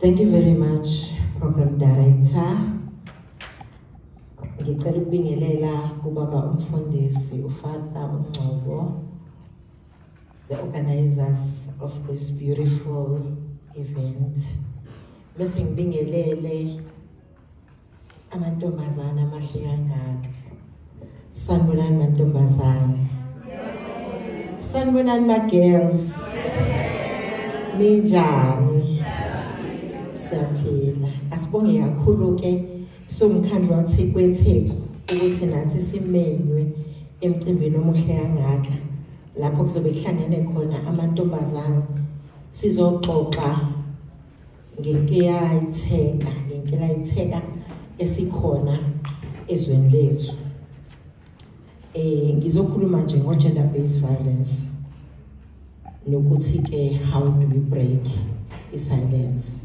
Thank you very much, Program Director. Ngicela ukubingelela kubaba umfundisi uFatha Ungcobo, the organizers of this beautiful event. Bese ngibingelele amantombazana amahle kangaka. Sanibonani mantombazana. Sanibonani ma girls. Ninjani? Siyaphila. Asibonge kakhulu ke somkhandlu wathi kwetheku ukuthi nathi simenywe emcimbini omuhle kangaka lapho kuzobe kuhlangene khona amantombazana sizoxoxa ngenkeya itheka ngenkeya itheka esikhona ezweni lethu eh ngizokhuluma nje ngo gender based violence nokuthi ke how do we break i silence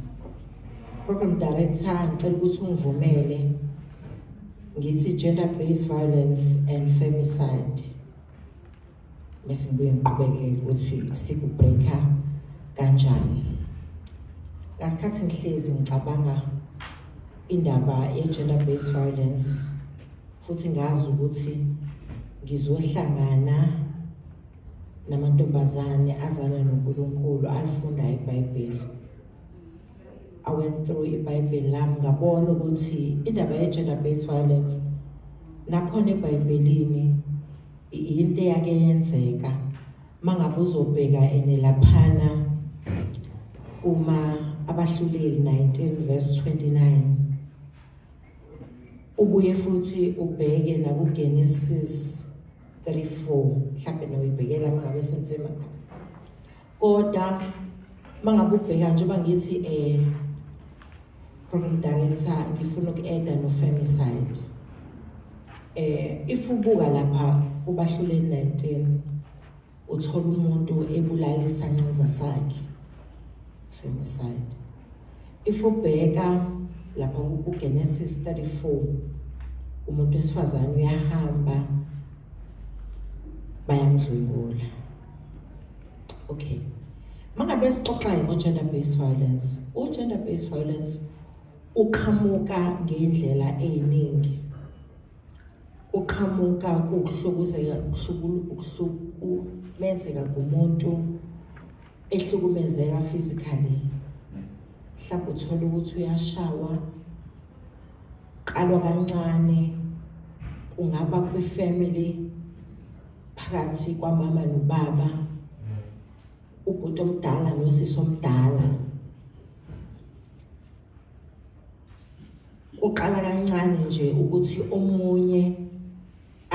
program director ngicela ukuthi ungivumele. Ngithi gender based violence and femicide. Bese ngibuye ngiqhubeke ukuthi sikubreaka kanjani. Ngasikhathi ngihlezi ngicabanga indaba ye-gender based violence futhi ngazi ukuthi ngizohlangana namantombazane azana noNkulunkulu alifunda iBhayibheli. I went through iBhayibheli lami ngabona ukuthi indaba ye-gender based violence nakhona eBhayibhelini into eyake yenzeka mangabe uzobheka ene laphana uma abahluleli 19 verse 29 ubuye futhi ubheke nakuGenesis 34 mhlawumbe noyibhekela mangabe sensema kodwa mangabe ubheka njengoba ngithi eh program director ngifuna uku-add no femicide eh if ubuka lapha kubahluleli 19 uthola umuntu ebulala isancinza sakhe femicide. If ubheka lapha kuGenesis 34 umuntu wesifazane uyahamba bayamdlwengula. Okay. Mangabe sixoxa ngo-gender based violence u-gender based violence uqhamuka ngendlela ey'ningi uqhamuka kukuhlukuzeka ukuhlukumezeka kumuntu ehlukumezeka physically. Mhlawumbe uthola ukuthi uyashawa qalwa kancane kungaba kwi-family phakathi kwamama nobaba ubhuti omdala nosisi omdala. Uqala kancane nje ukuthi omunye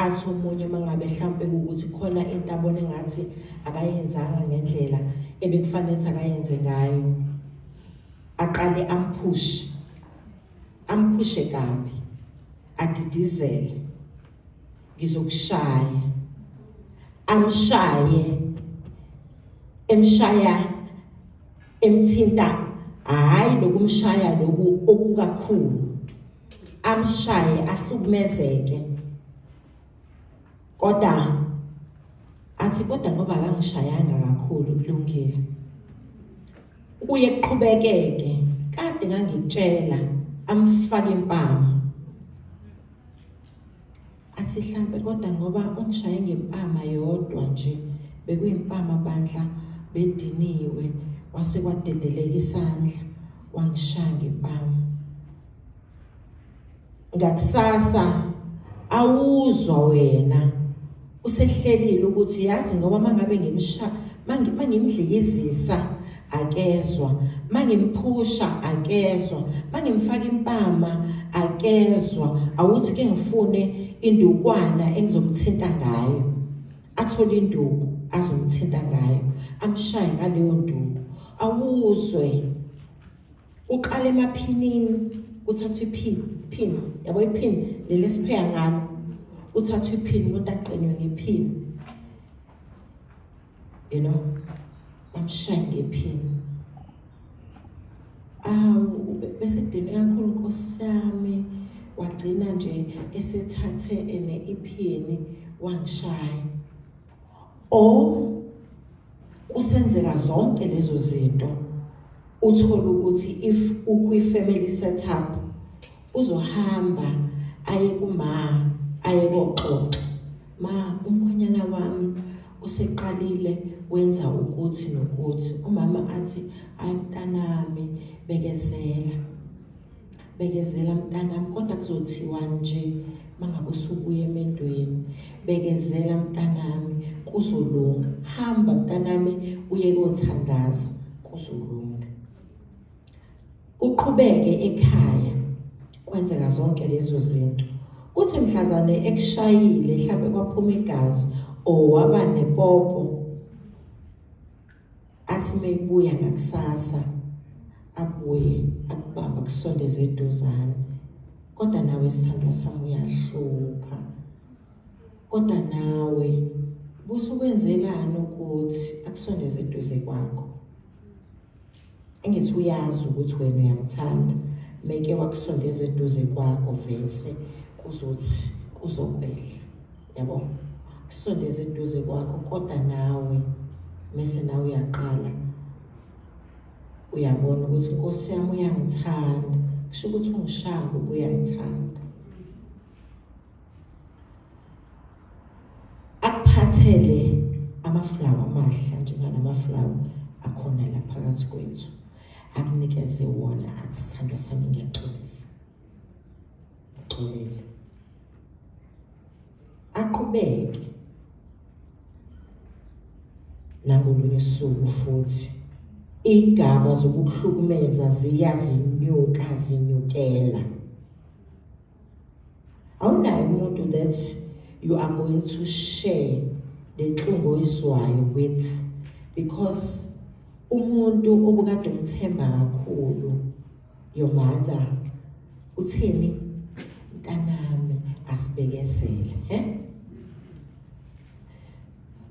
athi omunye mangabe mhlambe ukuthi khona into abone ngathi akayenzanga ngendlela ebekufanele akayenze ngayo aqale ampush amphushe kabi adidizele ngizokushaya. Amshaye emshaya emthinta hayi lokumshaya loku okukakhulu. Amshaye ahlukumezeke. Kodwa athi kodwa ngoba akangishayanga kakhulu kulungile kuye kuqhubekeke kade ngangitshela amfake impama athi mhlambe kodwa ngoba ungishaye ngempama yodwa nje bekuyimpama bandla bediniwe wase kwadedeleka isandla wangishaya ngempama ngakusasa awuzwa wena. Usehlelile ukuthi yazi ngoba mangabe ngimsha mangimdlikizisa akezwa. Mangimphusha akezwa. Mangimfaka impama akezwa. Awuthi ke ngifune indukwana engizomthinta ngayo. Athola induku azomthinta ngayo. Amshaye ngaleyo nduku. Awuzwe. Uqala emaphinini. Uthatha iphini phini yabo iphini lelesipheya ngalo. Uthatha iphini umuntu aqenywe ngephini you know amshaye ngephini awu bese kudinwe kakhulu Nkosi yami wagcina nje esethathe ene iphini wangishaya. O kusenzeka zonke lezo zinto uthola ukuthi if ukwi-family setup uzohamba aye kuma aye koxoxa. Ma umkhonyana wami useqalile wenza ukuthi nokuthi. Umama athi ayimntanami bekezela bekezela mntanami. Kodwa kuzothiwa nje mangabe usubuya emendweni bekezela mntanami kuzolunga. Hamba mntanami uye kothandaza kuzolunga. Uqhubeke ekhaya. Kwenzeka zonke lezo zinto. Kuthi mhlazane ekushayile mhlawumbe kwaphuma igazi owaba nepopo athi mayibuya ngakusasa abuye akubamba kusondeze eduzane kodwa nawe sithandwa sami uyahlupha. Kodwa nawe busukwenzelani ukuthi akusondeze eduze kwakho? Engithi uyazi ukuthi wena uyamthanda. Meke wakusondeza eduze kwakho vese kuzothi kuzokwehla. Yabo? Kusondeze eduze kwakho kodwa nawe mase nawe uyaqala. Uyabona ukuthi inkosi yami uyangithanda. Kusho ukuthi ungishaka ubuyangithanda akuphathele amaflawa amahle njenganamaflawa akhona la phakathi kwethu. Akunikeze wona athi sithandwa sami ngiyaxolisa uxolile aqhubeke. Nangolunye usuku futhi igaba zokuhlukumeza ziyazinyuka zinyukela. Awunayo umuntu that you are going to share lenhlungu oyizwayo with because umuntu obukade umthemba kakhulu your mother utheni? Mntanami asibekezele he?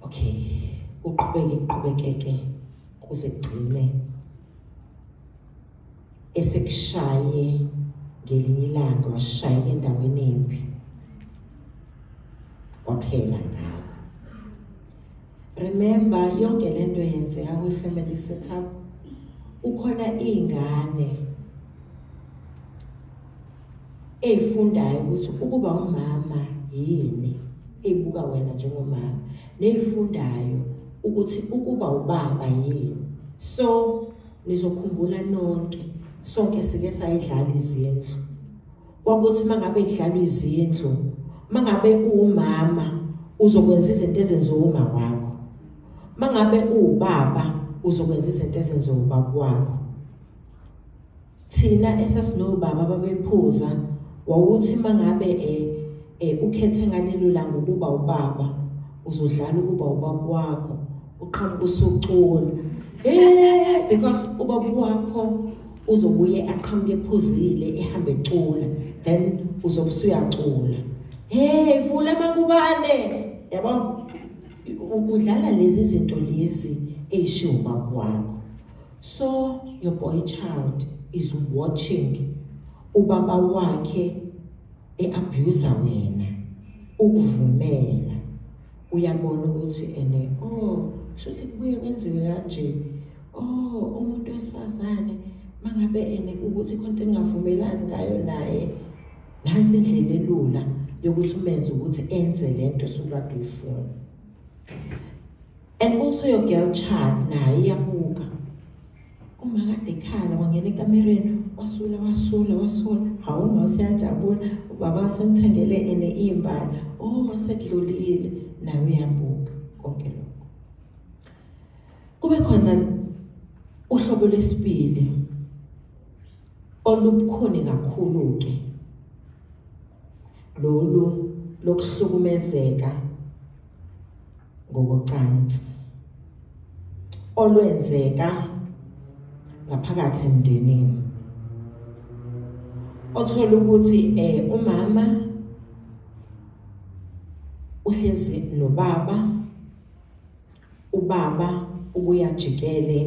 Okay kuqhubeke kuqhubekeke kuze kugcine esekushaye ngelinye ilanga washaye endaweni embi. Waphela ngawo remember yonke lento yenzeka kwi-family setup ukhona iy'ngane ey'fundayo ukuthi ukuba umama yini ey'buka wena njengomama ney'fundayo ukuthi ukuba ubaba yini. So nizokhumbula nonke sonke sike sayidlala izindlu. Kwakuthi mangabe kudlalwa izindlu mangabe uwumama uzokwenza izinto ezenziwa uma wakho mangabe uwubaba uzokwenza izinto ezenziwa ubaba wakho thina esasinobaba babephuza wawuthi mangabe eh, eh ukhethe ngalelo langa ukuba ubaba uzodlala ukuba ubaba wakho uqhamuka usucula eh because ubaba wakho uzobuye aqhamuke ephuzile ehambe ecula then uzobe usuyacula hey vula makubane yabo udlala lezi zinto lezi eyishiwo ubaba wakho so your boy child is watching ubaba wakhe eabuse wena ukuvumela. Uyabona ukuthi ene oh shothi kubuye kwenziwe kanje? Oh umuntu wesifazane mangabe ene ukuthi konke engavumelani ngayo naye nansi indlela elula yokuthi umenze ukuthi enze lento sukade uyifuna and also your girl child naye iyabuka. Uma kade ekhala wangena ekamereni wasula wasula wasula. Hawu uma usiyajabula ubaba semthengele ene imbala. Oh sekudlulile nawe uyabuka konke lokho. Kube khona uhlobo lesibili olubukhuni kakhulu ke lolu lokuhlukumezeka. Ngokocansi. Olwenzeka ngaphakathi emndenini. Othola ukuthi eh umama uhlezi nobaba ubaba ubuyajikele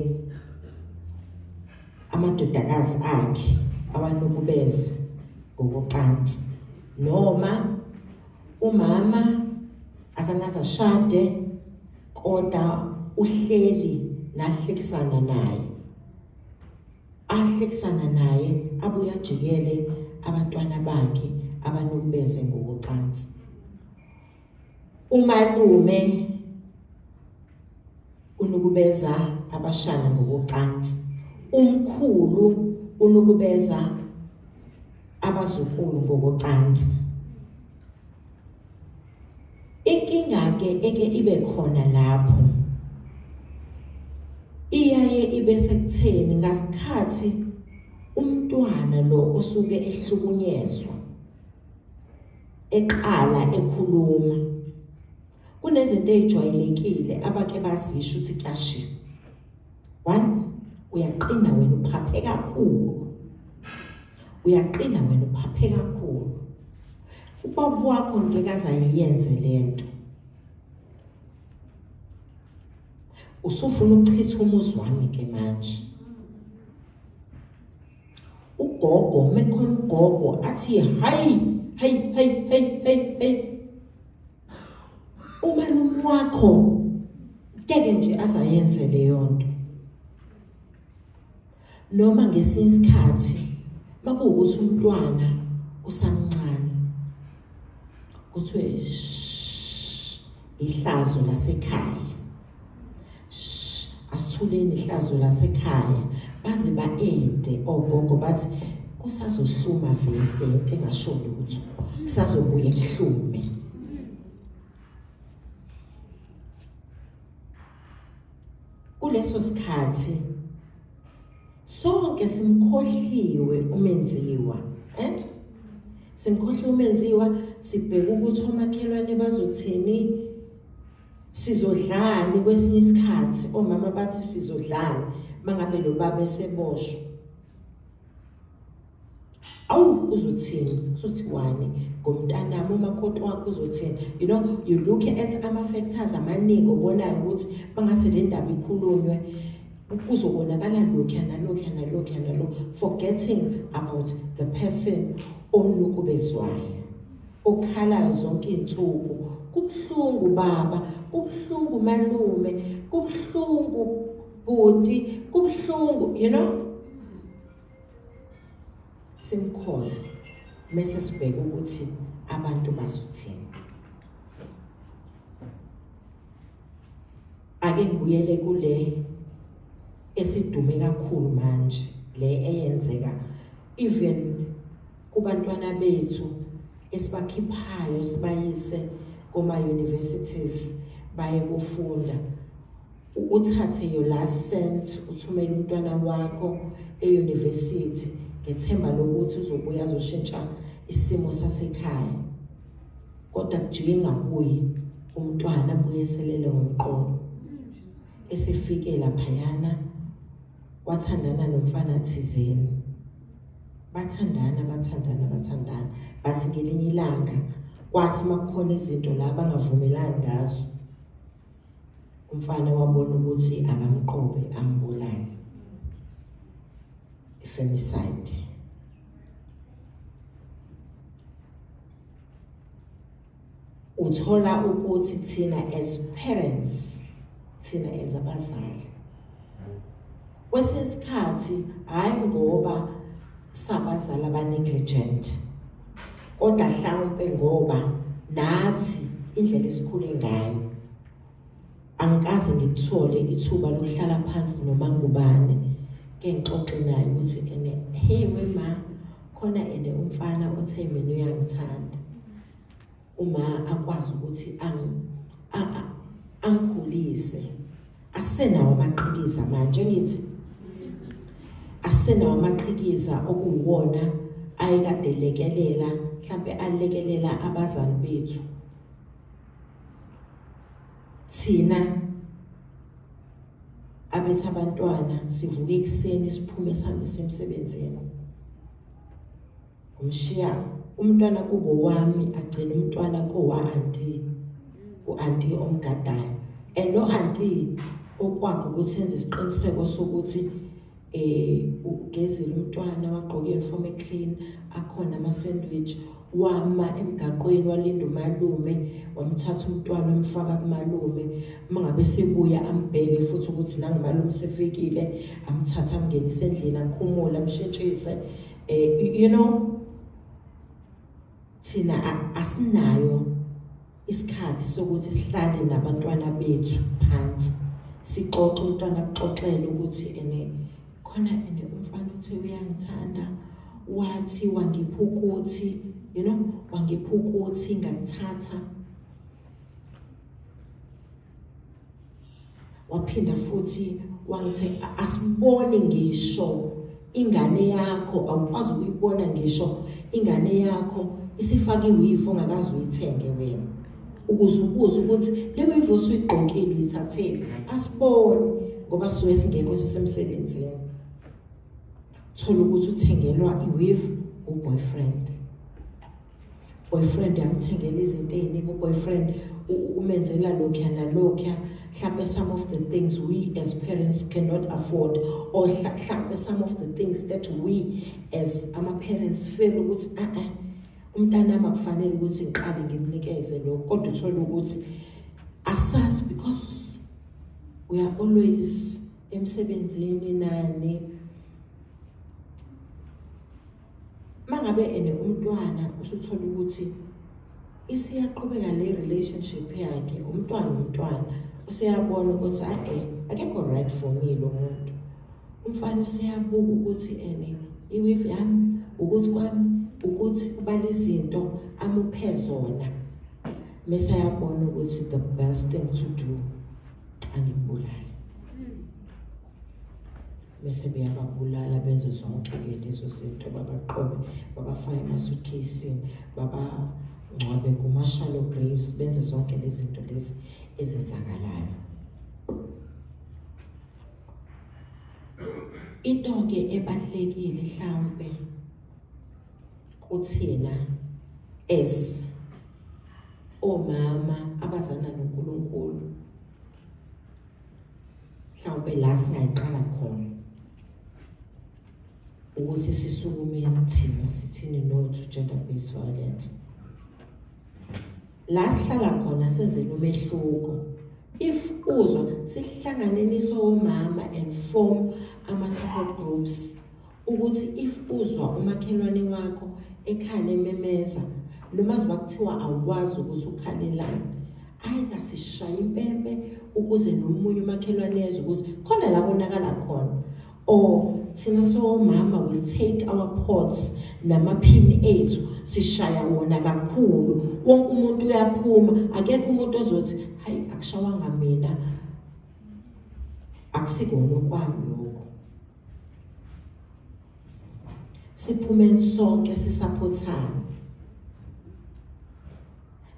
amadodakazi akhe abanukubeze ngokocansi. Noma umama asangaze ashade kodwa uhleli nahlekisana naye. Ahlekisana naye abuya ajikele abantwana bakhe abanukubeze ngokucansi umalume unukubeza abashana ngokucansi umkhulu unukubeza abazukulu ngokucansi inkinga ke eke ibe khona lapho. Iyaye ibe sekutheni ngasikhathi umntwana lo osuke ehlukunyezwa eqala ekhuluma. Kunezinto ezijwayelekile abake bazisho ukuthi kuyashiya one uyaqina wena uphaphe kakhulu. Uyaqina wena uphaphe kakhulu. Ubaba wakho ngeke azayenze lento usufuna ukuchitha umuzi wami ke manje? Ugogo mekhona ugogo athi hayi hayi hayi hayi hayi hayi. Umalume wakho keke nje azayenze leyo nto. Noma ngesinye isikhathi makuwukuthi umntwana usamncane. Kuthiwe ihlazo lasekhaya. Asithuleni ihlazo lasekhaya. Baze baende ogogo bathi kusazohluma vese into engashoni ukuthi kusazobuye kuhlume. Kuleso sikhathi sonke simkhohliwe umenziwa eh? Simkhohliwe umenziwa sibheka ukuthi omakhelwane bazothini? Sizodlani kwesinye isikhathi? Omama bathi sizodlani mangabe lo baba eseboshwa awu kuzothini? Kuzothiwani ngomntanami umakoti wakho uzothini? You know you look at ama factors amaningi obonayo ukuthi bangase le ndaba ikhulunywe kuzobonakala lokhu nalokhu nalokhu nalokhu forgetting about the person onukubezwayo okhalayo zonke izinsuku kubhlungu baba. Kubhlungu malume. Kubhlungu bhuti kubhlungu you know? Simkhona mase sibheka ukuthi abantu bazothini. Ake ngibuyele kule esidume kakhulu manje le eyenzeka even kubantwana bethu. Esibakhiphayo sibayise kuma universities baye kufunda uthathe your last cent uthumele umntwana wakho euniversity ngethemba lokuthi uzobuya azoshintsha isimo sasekhaya. Kodwa kujike ngakuyi umntwana abuyeselele ngomqondo. Esifike laphayana wathandana nomfana thizeni. Bathandana bathandana bathandana. Bathi ngelinye ilanga kwathi makukhona izinto la bangavumelani ngazo umfana wabona ukuthi akamqobe ambulale. Femicide uthola ukuthi thina as parents thina as abazali kwesesikhathi hayi ngoba sabazali abanegligent kodwa mhlawumbe ngoba nathi indlela esikhule ngayo angikaze ngikuthole ithuba lokuhlala phansi noma ngubane ke ngixoxe naye ukuthi ene hey wema khona ene umfana othe mina uyangithanda uma akwazi ukuthi ang angikhulise asenawo amaqhikiza manje ngithi asenawo amaqhikiza okuwona ayekade lekelela mhlambe alekelela abazali bethu. Thina abethu abantwana sivuka ekuseni siphume sihambe semsebenzini umshiya umntwana kubo wami agcina umntwana kowa auntie uauntie omgadayo. And no auntie okwakho ukuthi enze isiqiniseko sokuthi eh ugezile umntwana wagqoka uniform eclean akhona ama sandwich wama emgaqweni walinda umalume wamthatha umntwana umfaka kumalume. Mangabe sebuya ambheke futhi ukuthi nangumalume sefikile amthatha amngenise endlini akhumule amshintshise eh you know thina asinayo isikhathi sokuthi sihlale nabantwana bethu phansi. Sixoxe umntwana kuxoxele ukuthi ene khona ene umfana uthe uyangithanda wathi wangipha ukuthi you know wangipha ukuthi ngakuthatha waphinda futhi wangithi asibone ngisho ingane yakho awukwazi ukuyibona ngisho ingane yakho isifakiwe yifo ongakazi uyithenge wena. Ukuze ubuze ukuthi le wave osuyigqokile uyithathele asibone ngoba sizobe singekho sisemsebenzini. Thola ukuthi uthengelwa iwave uboyfriend. Boyfriend yamthengela izinto eziningi uboyfriend umenzela lokhu nalokhu mhlawumbe some of the things we as parents cannot afford or mhlawumbe some of the things that we as ama parents feel ukuthi a a umntana wami akufanele ukuthi ngiqale ngimnikeze lokho kodwa uthola ukuthi asazi because we are always emsebenzini nani mangabe ene umntwana usuthola ukuthi isiyaqhubeka le relationship yakhe umntwana umntwana useyabona ukuthi eh akekho right for me lo muntu. Umfana useyabuka ukuthi ene iwifi yami ukuthi kwami ukuthi ubala izinto amuphe zona. Mase ayabona ukuthi the best thing to do angibulale bese beyababulala benze zonke-ke lezo zinto. Babaqobe babafake ema-suitcasini babangcwabe kuma-shallow graves benze zonke lezi zinto lezi ezenzakalayo. Into-ke ebalulekile mhlawumbe kuthina as omama abazana noNkulunkulu mhlawumbe la singayiqala khona. Ukuthi sisukume thina sithini no to gender based violence. La sihlala khona senzele umehluko if uzwa sihlanganeniso omama and form ama support groups ukuthi if uzwa umakhelwane wakho ekhala ememeza noma ziba kuthiwa awazi ukuthi ukhalelani ayika sishaya impempe ukuze nomunye umakhelwane yezwe ukuthi khona la konakala khona. Or thina somama we take our pots namaphini ethu sishaya wona kakhulu. Wonke umuntu uyaphuma. Akekho umuntu ozothi hayi akushawanga mina. Akusikona kwami lokho. Siphumeni sonke sisaphothana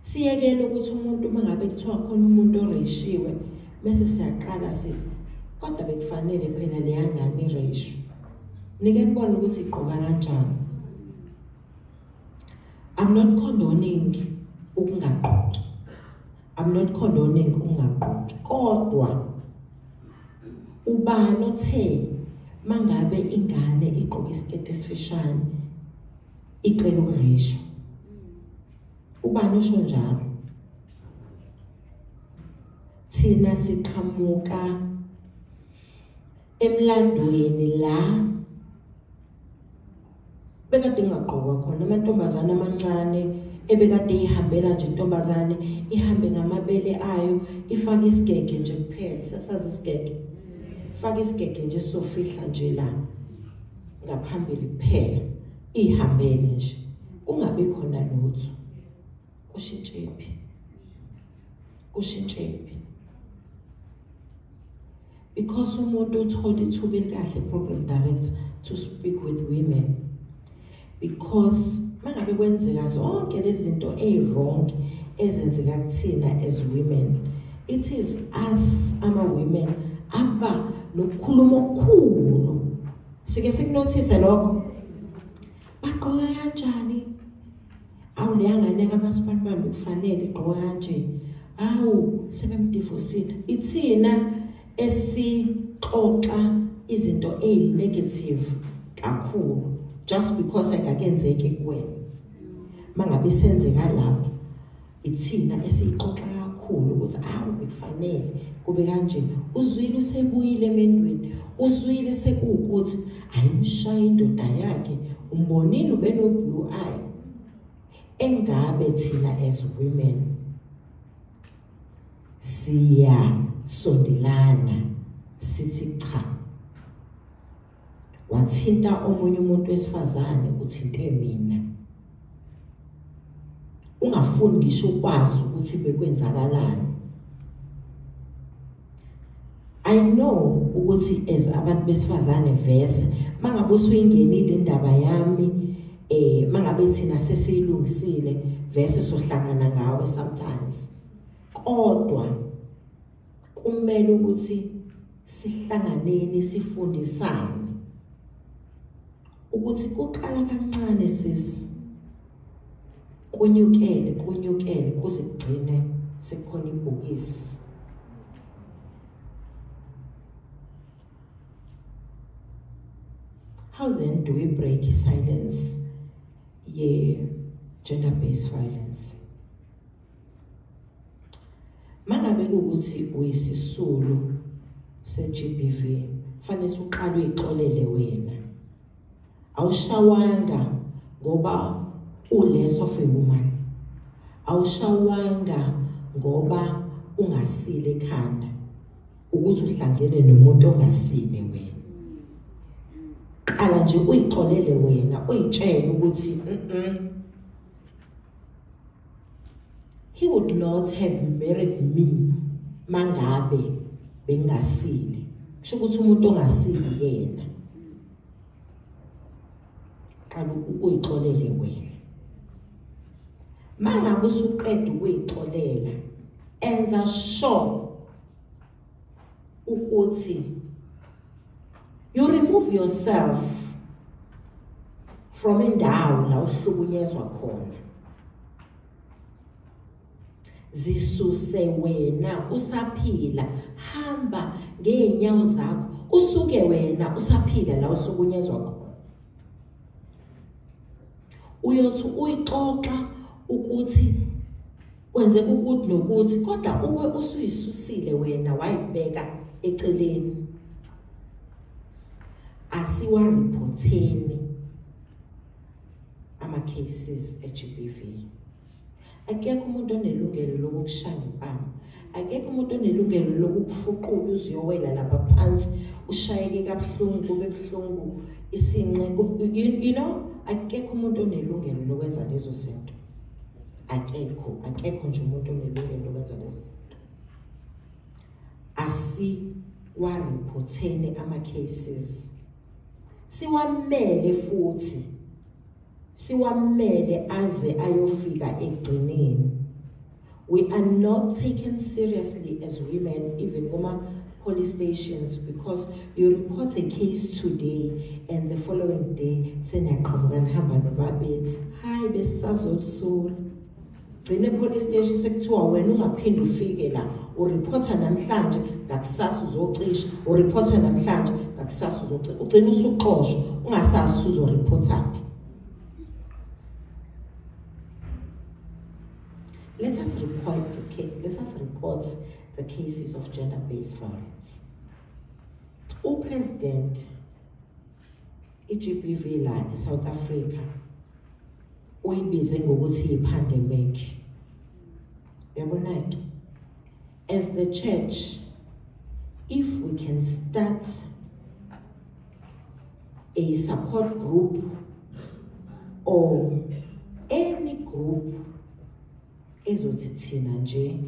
siyekele ukuthi umuntu mangabe kuthiwa khona umuntu oreshiwe bese siyaqala sithi kodwa bekufanele phela leyangane ireshu nike nibone ukuthi igqoka kanjani. I'm not condoning ukungaqoki I'm not condoning ukungaqoki kodwa ubani othe mangabe ingane igqoka isikete esifishane icela ukureshu ubani usho njalo thina siqhamuka emlandweni la bekade ngaqhokwa khona amantombazana amancane ebekade ihambela nje intombazane ihambe ngamabele ayo ifaka isigege nje kuphela sasazi isigege. Faka isigege nje sofihla nje la ngaphambili kuphela ihambele nje. Kungabi khona lutho. Kushintshephi kushintshephi because umuntu uthola ithuba elikahle program director to speak with women. Because mangabe kwenzeka zonke lezi zinto ezwrong ezenzeka kuthina as women it is us ama women aba nokukhuluma okukhulu. Sike sikunothise lokho? Baqoka kanjani? Awu leyangane kabasibantwana kufanele igqoka kanje. Awu sebemdivosile. Ithina esixoxa izinto ezinegative kakhulu. Just because akakenzeki kuwena. Mangabe senzeka lapha ithina esiyixoxa kakhulu ukuthi awu bekufanele kube kanje. Uzwile usebuyile emendweni uzwile sekuwukuthi ayimshaya indoda yakhe umbonile ube no blue eye. Engabe thina as women siya sondelana sithi cha. Wathinta omunye umuntu wesifazane uthinte mina. Ungafuni ngisho ukwazi ukuthi bekwenzakalani. I know ukuthi as abantu besifazane vese mangabe usuyingenile indaba yami eh mangabe thina sesiyilungisile vese sohlangana ngawe sometimes. Kodwa kumele ukuthi sihlanganeni sifundisane. Ukuthi kuqala kancane sisi kunyukele kunyukele kuze kugcine sekukhona ibhokisi. How then do we break silence? Ye gender based violence. Mangabe ukuthi uyisisulu se-GBV fanele uqale uyixolele wena. Awushawanga ngoba uless of a woman awushawanga ngoba ungasile ekhanda ukuthi uhlangene nomuntu ongasile wena. Qala nje uyixolele wena uyitshele ukuthi he would not have married me mangabe bengasile. Kusho ukuthi umuntu ongasile yena. Qala uyixolele wena. Mangabe usuqeda ukuyixolela enza sure ukuthi you remove yourself from indawo la uhlukunyezwa khona. Zisuse wena usaphila hamba ngeenyawo zakho usuke wena usaphila la uhlukunyezwa khona. Uyothi uyixoxa ukuthi kwenzeka ukuthi nokuthi kodwa ube usuyisusile wena wayibeka eceleni. Asiwa reporteni ama cases eGBV akekho umuntu onelungelo lokukushaya impama akekho umuntu onelungelo lokukufuqula uziyowela lapha phansi ushayeke kabuhlungu kube buhlungu isinqe. You know akekho umuntu onelungelo lokwenza lezo zinto. Akekho akekho nje umuntu onelungelo lokwenza lezo zinto. Asiwariphothene ama cases siwamele futhi siwamele aze ayofika egcineni we are not taken seriously as women even kuma police stations because you report a case today and the following day seniyaqhamuka nihamba nobabili hayi besisazothula gcine police station sekuthiwa wena ungaphinde ufike la ureporta namhlanje ngakusasa uzocisha ureporta namhlanje ngakusasa uzocisha. Ugcina usuqoshwa ungasazi uzoreporta phi. Let us report the case let us report the cases of gender-based violence. UPresident iGBV la eSouth Africa uyibize ngokuthi ipandemic. Yabona ke as the church if we can start a support group or any group is ezothi thina nje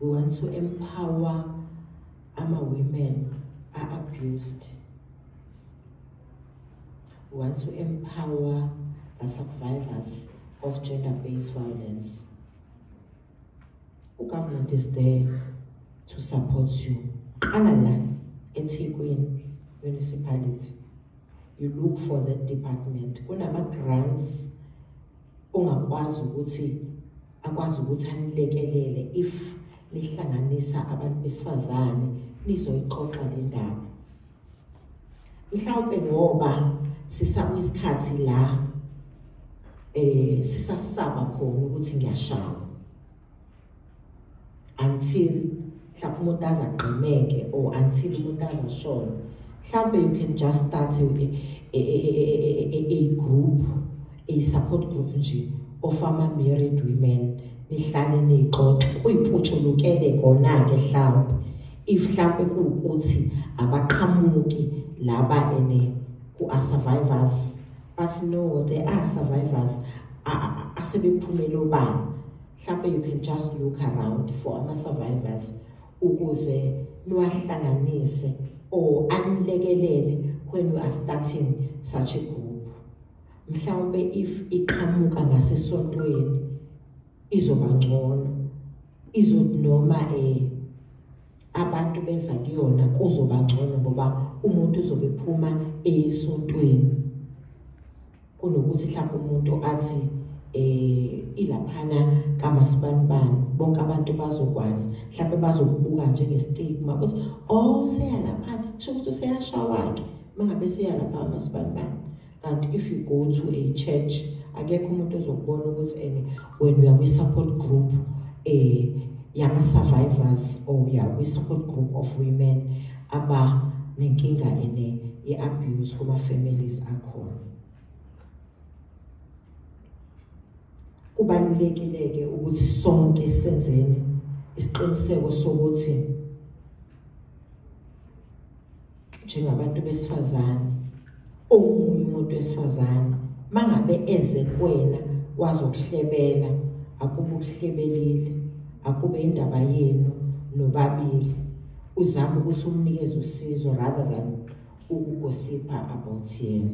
we want to empower ama women are abused. We want to empower the survivors of gender-based violence. Government is there to support you. Qala la eThekwini municipality you look for that department. Kunama grants ongakwazi ukuthi akwazi ukuthi anilekelele if nihlanganisa abantu besifazane nizoyixoxa le ndaba. Mhlawumbe ngoba sisaba isikhathi la eh sisasaba khona ukuthi ngiyashawa until mhlawumbe umuntu azaqhemeke or until umuntu azashona. Mhlawumbe you can just start a, a, a, a, a group a support group nje of ama-married women. Nihlale niyixoxe kuyiputshulukele kona-ke mhlawumbe. If mhlawumbe kuwukuthi abaqhamuki laba ene ku-survivors but no there are survivors asebephumele obani mhlawumbe you can just look around for ama-survivors ukuze niwahlanganise or anilekelele when you are starting such a group. Mhlawumbe if iqhamuka ngasesontweni izoba ngcono izothi noma eh abantu beza kuyona kuzoba ngcono ngoba umuntu uzobe ephuma esontweni. Kunokuthi mhlawumbe umuntu athi eh ilaphana kaMasibanibani bonke abantu bazokwazi. Mhlawumbe bazokubuka njengestigma ukuthi oh seyalaphana. Kusho ukuthi useyashawa ke mangabe seyalapha kaMasibanibani kanti if you go to a church akekho umuntu ozokubona ukuthi ene wena uya kwi-support group eh yama-survivors or uya kwi-support group of women aba nenkinga ene ye-abuse kuma-families akhona. Kubalulekile-ke ukuthi sonke senzeni isiqiniseko sokuthi njengabantu besifazane omunye umuntu wesifazane mangabe eze kuwena wazokuhlebela. Akube ukuhlebelile akube indaba yenu nobabili. Uzama ukuthi umnikeze usizo rather than ukugosipha about yena.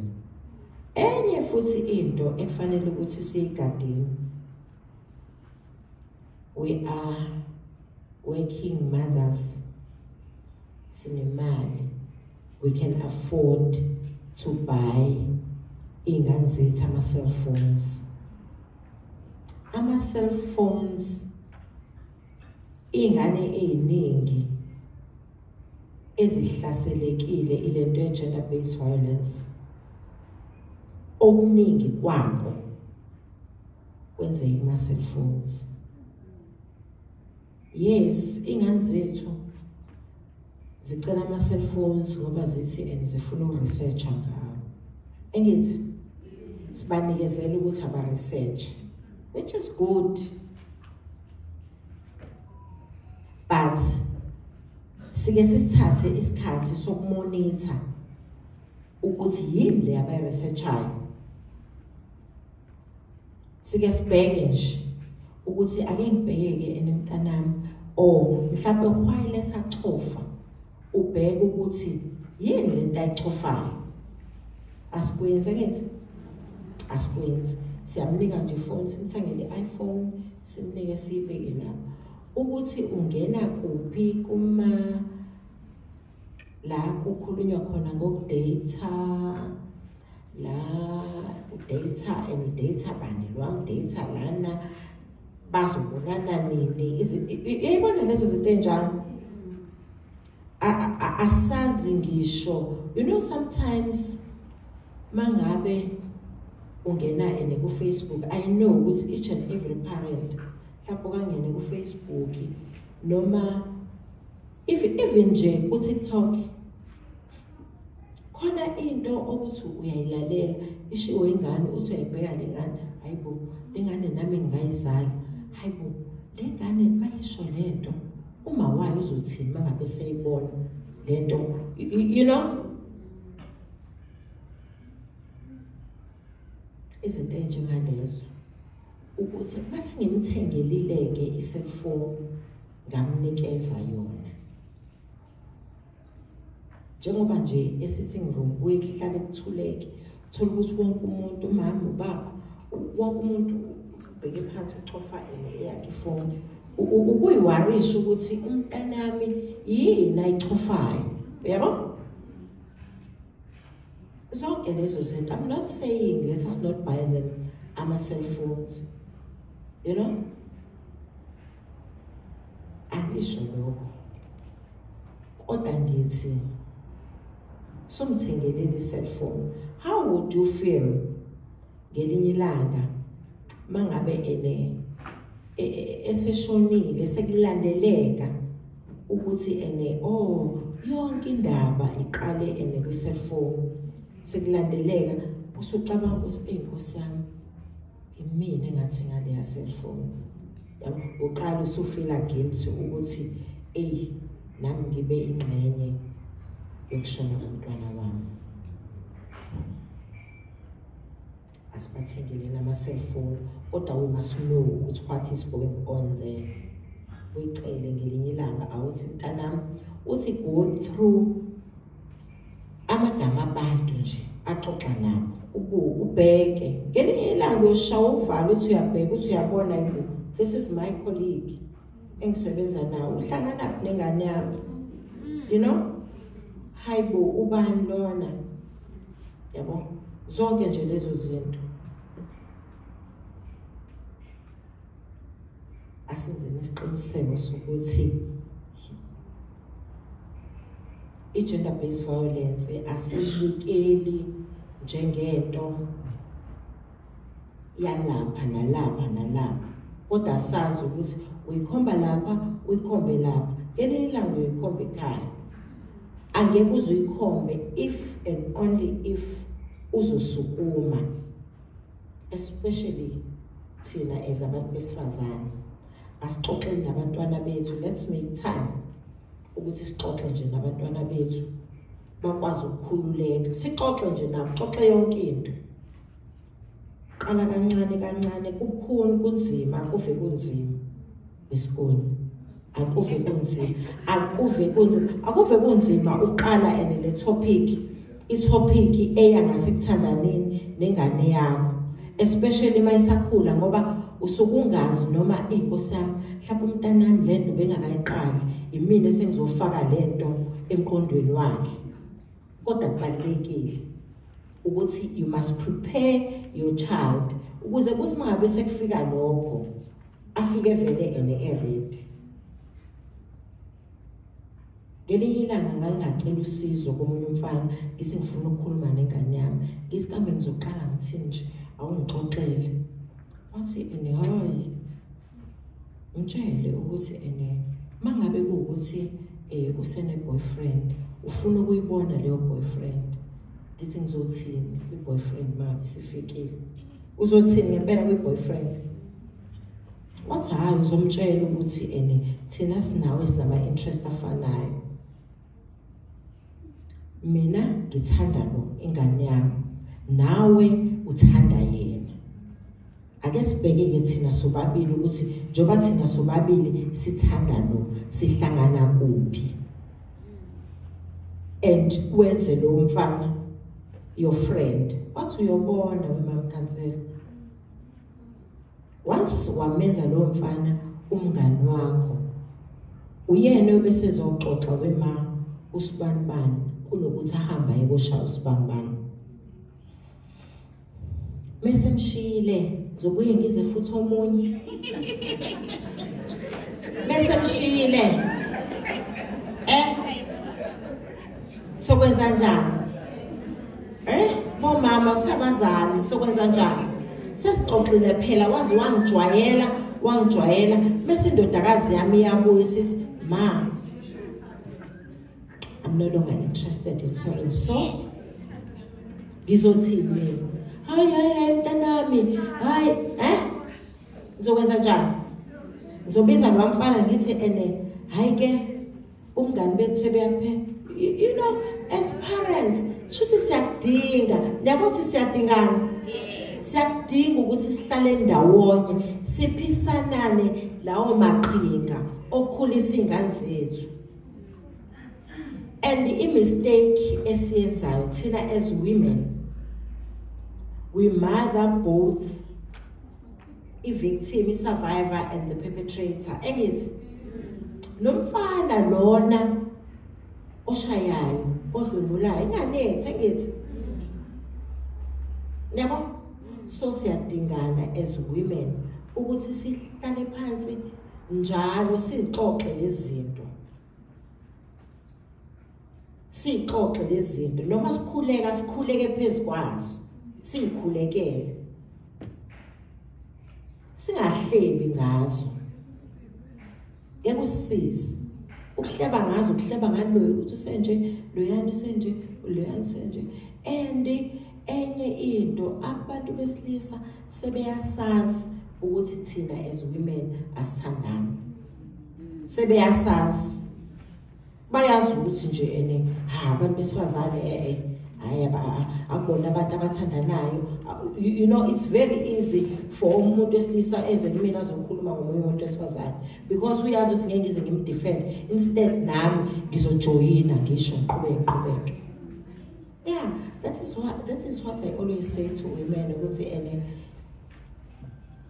Enye futhi into ekufanele ukuthi siyigadini we are working mothers. Sinemali. We can afford to buy iy'ngane zethu ama-cellphones. Ama-cellphones iy'ngane ey'ningi ezihlaselekile ilento ye-gender based violence okuningi kwako kwenzeka kuma-cellphones yes iy'ngane zethu zicela ama-cellphones ngoba zithi and zifuna uku-researcha ngawo engithi sibanikezela ukuthi aba-research which is good. But sike sisithathe isikhathi sokumonitha ukuthi yini le abayi-researchayo sike sibheke nje ukuthi ake ngibheke-ke enemntanami or mhlawumbe why lesachofa ubheke ukuthi yini lento ayichofayo asikwenzi ngithi asikwenzi siyamnika nje ifoni simthengele i-iphone simnike siyibeke lapha ukuthi ungena kuphi kuma la kukhulunywa khona ngokudata la udata and udata bani lwami data lana bazobonana nini? Yayibona lezo zinto enjalo? Asazi ngisho. You know sometimes mangabe ungena ene ku-Facebook. I know ukuthi each and every parent mhlawumbe okangene ku-Facebook noma even even nje ku-TikTok khona into ukuthi uyayilalela ishiwo ingane uthi uyayibheka le ngane hayibo le ngane nami ngingayizala hayibo le ngane mayisho lento uma wayo uzothini mangabe seyibona lento you know? Izinto ey'njengalezo ukuthi mase ngimthengelile-ke i-cellphone ngamnikeza yona njengoba nje e-sitting room kuye kuhlale kuthuleke thola ukuthi wonke umuntu umama ubaba wonke umuntu ubheke phansi uchofa eyakhe ifoni ukuyiwarisha ukuthi umntanami yini ayichofayo uyabo zonke lezo zinto i'm not saying let us not buy them ama-cellphones you know? Angisho lokho. Kodwa ngithi somthengelele i-cellphone how would you feel ngelinye ilanga mangabe ene e- e- eseshonile sekulandeleka ukuthi ene oh yonke indaba iqale ene kwi cellphone sekulandeleka usucabanga ukuthi eyinkosi yami imina engathenga leya cellphone yabo uqala usufila guilty ukuthi ey nami ngibe ingxenye yokushona komntwana wami. Asibathengele nama-cellphone kodwa we must know ukuthi what is going on there. Uyicele ngelinye ilanga awuthi mntanami uthi go through amagama abantu nje axoxa nabo. Ubuke ubheke. Ngelinye ilanga uyoshawa uvalo uthi uyabheka uthi uyabona ibu this is my colleague engisebenza nawo uhlangana nengane yami. You know? Hayibo ubani lona? Yabo zonke nje lezo zinto. Asenzeni isiqiniseko sokuthi i-gender based violence asiyibukeli njengento yalapha nalapha nalapha. Kodwa sazi ukuthi uyikhomba lapha uyikhombe lapha. Ngelinye ilanga uyikhomba ekhaya. Angeke uzuyikhombe if and only if uzosukuma especially thina as abantu besifazane. Asixoxeni nabantwana bethu. Let's make time. Ukuthi sixoxe nje nabantwana bethu. Bakwazi ukukhululeka. Sixoxe nje nabo xoxe yonke into. Qala kancane kancane kubukhuni kunzima akuve kunzima esikole. Akuve kunzima akuve kunzima akuve kunzima uqala ene le topic i-topic eya ngasekuthandaneni nengane yakho. Especially mayisakhula ngoba usukungazi noma inkosi yami mhlawumbe umntanami lento bengakayiqali imina esengizofaka lento emqondweni wakhe. Kodwa kubalekile ukuthi you must prepare your child ukuze kuthi mangabe sekufika lokho afike vele ene eready. Ngelinye ilanga ngangingacela usizo komunye umfana ngithi ngifuna ukukhuluma nengane yami. Ngithi kambe ngizoqala ngithini nje? Awungixoxele. Wathi ene hayi ngitshele ukuthi ene mangabe kuwukuthi eh usene boyfriend ufuna ukuyibona leyo boyfriend ngithi ngizothini i-boyfriend mabe sifikile? Uzothini ngempela kwi-boyfriend? Wathi hhayi uzomtshela ukuthi ene thina sinawe sinama-interest afanayo. Mina ngithanda lo ingane yami. Nawe uthanda yena. Ake sibheke-ke thina sobabili ukuthi njengoba thina sobabili sithanda lo sihlangana kuphi? And wenze lo mfana your friend. Wathi uyobona wemamkhansela. Once wamenza lo mfana umngani wakho uyena obese ezoxoxa wema usibanibani kunokuthi ahamba ayekoshaya usibanibani mase mshile ngizobuye ngize futhi omunye. Mase mshile eh? Sokwenza njani? Eh? Bomama sabazali sokwenza njani? Sesixoxile phela wazi wangijwayela wangijwayela. Bese indodakazi yami iyabuya sithi ma I'm no longer interested in so and so. Ngizothini mina hayi hayi hayi mntanami hayi eh? Ngizokwenza njani? Ngizobiza lo mfana ngithi ene hayi ke umngani bethu sebeyaphe you know as parents shuthi siyakudinga. Yabo ukuthi siyadingana siyakudinga ukuthi sihlale ndawonye siphisanane lawo maqhinga okhulisa ingane zethu. And i-mistake esiyenzayo thina as women we mother both i-victim i-survivor and the perpetrator. Engithi nomfana lona oshayayo odlwengulayo ingane yethu engithi yabo? So siyadingana as women ukuthi sihlale phansi njalo sixoxe lezi zinto. Sixoxe lezi zinto. Noma sikhuleka sikhuleke phezukwazo sikhulekele. Singahlebi ngazo. Usisize ukuhleba ngazo ukuhleba ngaloyo ukuthi usenje loyani usenje loyani usenje and enye into abantu besilisa sebeyasazi ukuthi thina as women asithandani. Sebeyasazi. Bayazi ukuthi nje ene ha abantu besifazane eh eh. You, know it's very easy for umuntu wesilisa eze kumina azokhuluma ngomunye umuntu wesifazane. Because uyazi ukuthi ngeke ngize ngimdefend. Instead nami ngizojoyina ngisho ngiqhubeke ngiqhubeke yeah that is what that is what i always say to women ukuthi ene eh,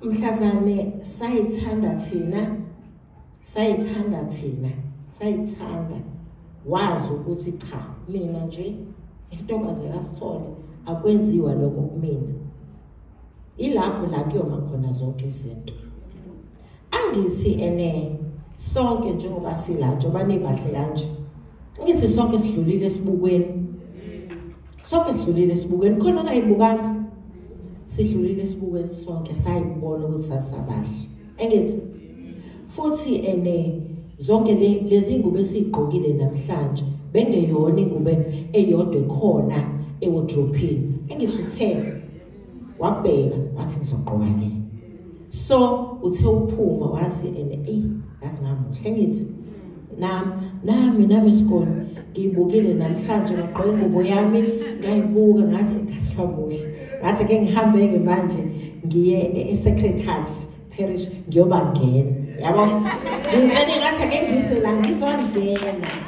mhlazane sayithanda thina sayithanda thina sayithanda. Wazi ukuthi cha mina nje intokazi kasithole akwenziwa lokho kumina. Ilapho la kuyoma khona zonke izinto. Angithi ene sonke njengoba sila njengoba nibahle kanje? Ngithi sonke sidlulile esibukweni. Sonke sidlulile esibukweni. Khona ongayibukanga sidlulile esibukweni sonke sayibona ukuthi sasabahle. Engithi? Futhi ene zonke lezi ngubo esizigqokile namhlanje bengeyona ingube eyodwa ekhona ewardrobeini. Engisuthe wabheka wathi ngizogqoka le so uthe uphuma wathi ene ey ngathi ngamuhle ngithi nami nami nami isikole ngiyibukile namhlanje ngagqoka ingubo yami ngayibuka ngathi ngasifamuhle ngathi ke ngihambe-ke manje ngiye e-secret hearts parish ngiyobangena. Yabo? Ngitshele ngathi ake ngize la ngizongena. each and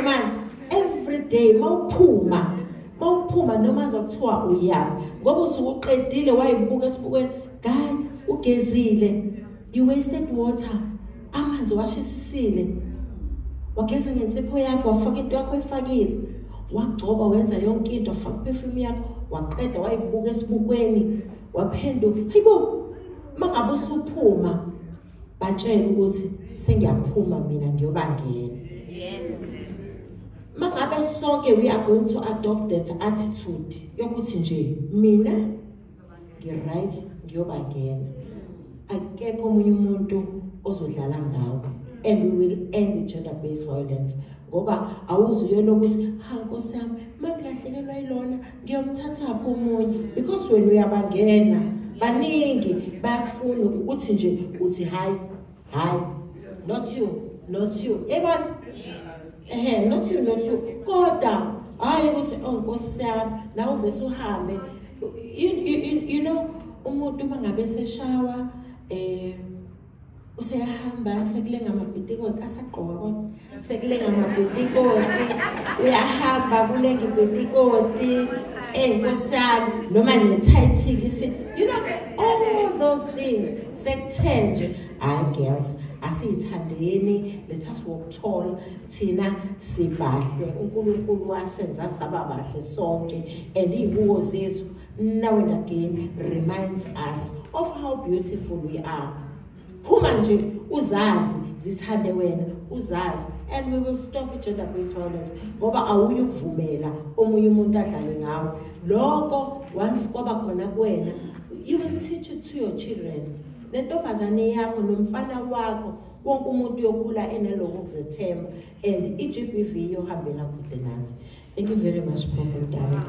every woman every day mawuphuma mawuphuma noma azokuthiwa uyaphi ngoba usuke uqedile wayibuka esibukweni guy ugezile. You wasted water. Amanzi washisisile wageza ngensipho yakho wafaka into yakho efakile wagcoba wenza yonke into wafaka perfume yakho. Waqeda wayibuka esibukweni waphenduka hayibo mangabe usuphuma batshela ukuthi sengiyaphuma mina ngiyobangena yes. Mangabe sonke we are going to adopt that attitude yokuthi nje mina ngiright ngiyobangena. Akekho omunye umuntu ozodlala ngawo and we will end gender based violence ngoba awuzuyo lokuthi ha nkosi yami mangilahlekelwa yilona ngiyomthatha phi omunye? Because wena uyabangena baningi bayakufuna ukuthi nje uthi hayi hayi not you not you. Yebona ehe not you not you kodwa hayi ukuthi oh nkosi yami nawe bese uhambe. You, you, you know umuntu mangabe seshawa eh useyahamba sekulenga amabhitikoti asagqoka kodwa sekulenga amabhitikoti uyahamba kulenga ibhitikoti enkosami noma nethayithiki you know all those things sekuthe nje hayi girls asiyithandeni let us walk tall thina sibahle uNkulunkulu wasenza saba bahle sonke. And izibuko zethu now and again reminds us of how beautiful we are. Phuma nje uzazi zithande wena uzazi. And we will stop i-gender based violence ngoba awuyi ukuvumela omunye umuntu adlale ngawo lokho once kwaba khona kuwena you will teach it to your children. Nentombazane yakho nomfana wakho wonke umuntu yokhula enaloko kuzethemba and i-GBV yohambela kude nathi. Thank you very much Prophet Dara